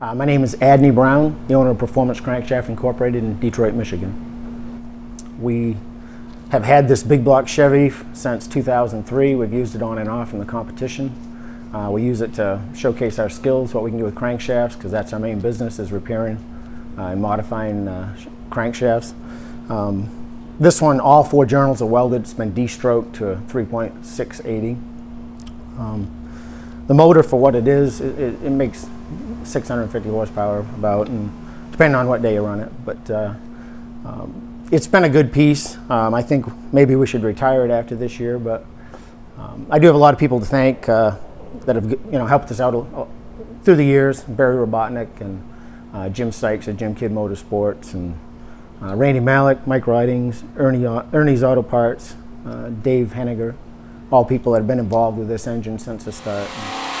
Uh, my name is Adney Brown, the owner of Performance Crankshaft Incorporated in Detroit, Michigan. We have had this big block Chevy since 2003. We've used it on and off in the competition. Uh, we use it to showcase our skills, what we can do with crankshafts, because that's our main business is repairing uh, and modifying uh, crankshafts. Um, this one, all four journals are welded. It's been de-stroked to 3.680. Um, the motor, for what it is, it, it, it makes 650 horsepower about, and depending on what day you run it. But uh, um, it's been a good piece. Um, I think maybe we should retire it after this year, but um, I do have a lot of people to thank uh, that have you know helped us out uh, through the years. Barry Rabotnick and uh, Jim Sykes at Jim Kidd Motorsports and uh, Randy Malik, Mike Ridings, Ernie, Ernie's Auto Parts, uh, Dave Henniger, all people that have been involved with this engine since the start.